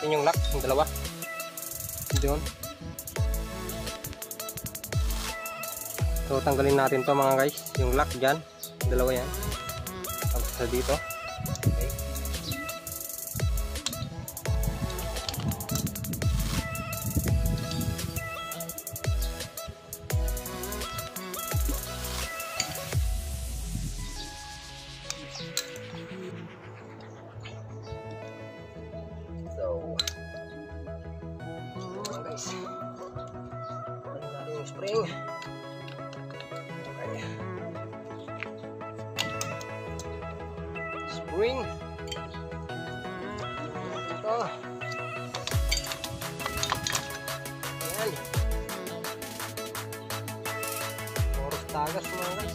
Natin yung lock, yung dalawa. Doon. So tanggalin natin to mga guys, yung lock dyan. Dalawa yan. Tapos dito. Yung spring. Okay. Spring. Ito. Ayan. Oras tagas mga guys.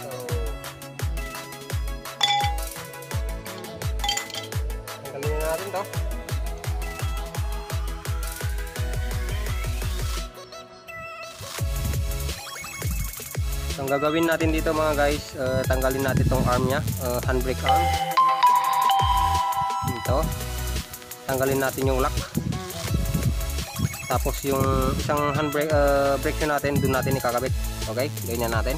So, tanggalin to. So, ang gagawin natin dito mga guys, uh, tanggalin natin tong arm niya, uh, handbrake arm. Dito. Tanggalin natin yung lock. Tapos yung isang handbrake uh, brake natin, doon natin ikakabit. Okay? Ganyan natin.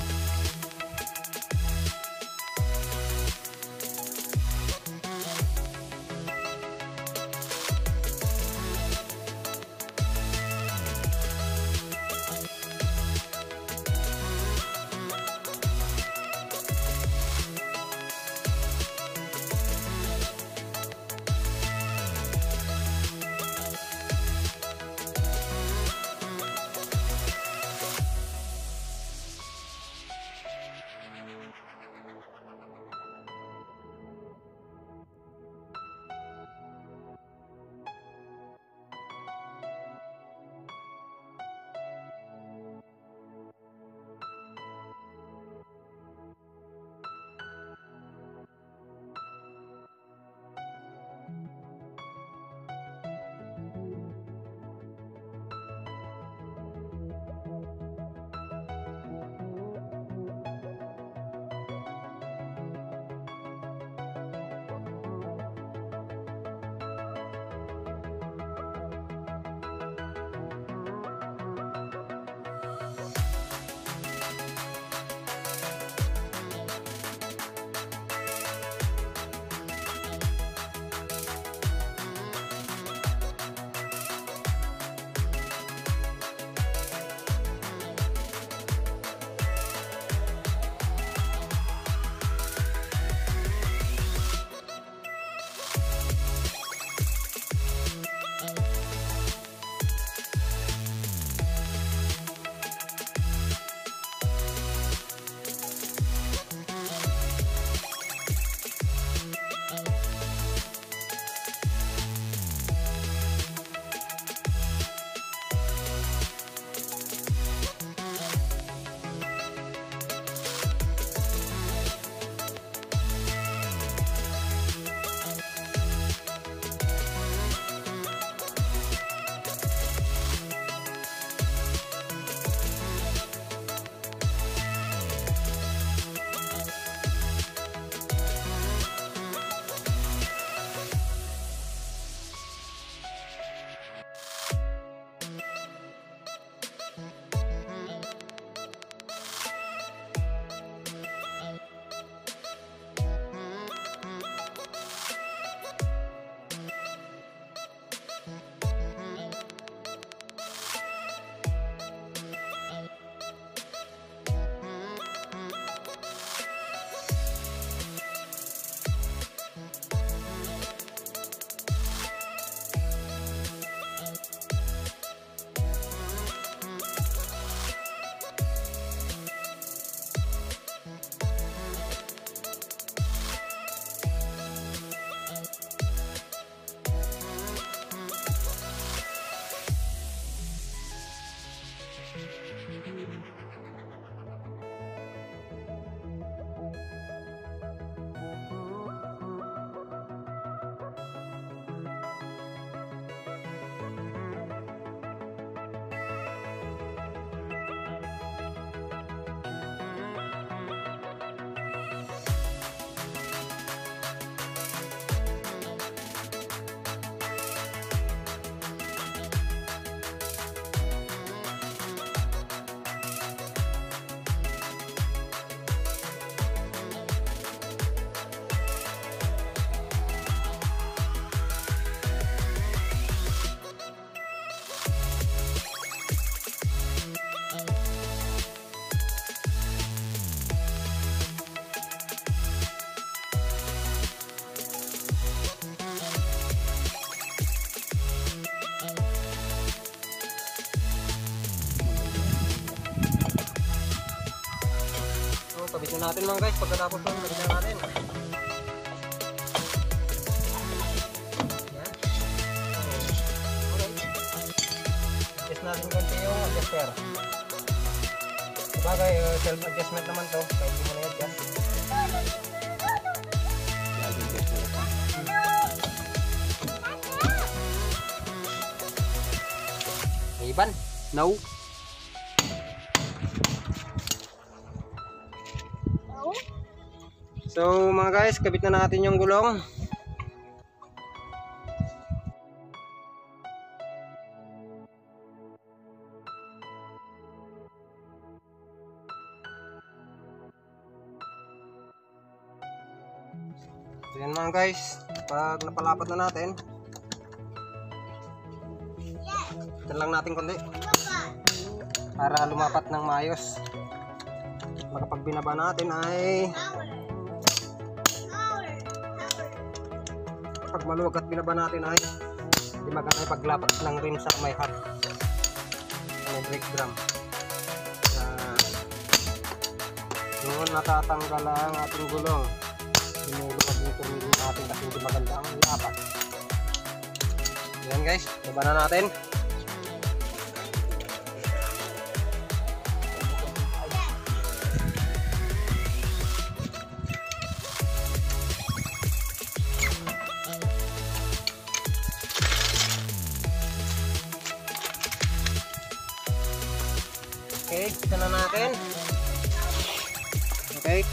Na natin mga guys. Pagkatapos kabit na natin. Yan. Adjust natin konti yung adjuster. Sabagay, uh, self-adjustment naman to. Kaya hindi mo na i-adjust. Iban, no. So mga guys, kabit na natin yung gulong. So yan mga guys, pag napalapat na natin, ito lang natin kundi para lumapat ng maayos. Baka pag binaba natin ay pag maluwag at binaba natin ay hindi maganda paglapat ng rim sa may hub may brake drum. Uh, noon natatanggal ang ating gulong. Binulupag nito yung ating kasi hindi maganda ang lapat yan guys. Baba na natin Okay, kita na natin. Okay.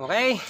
Okay.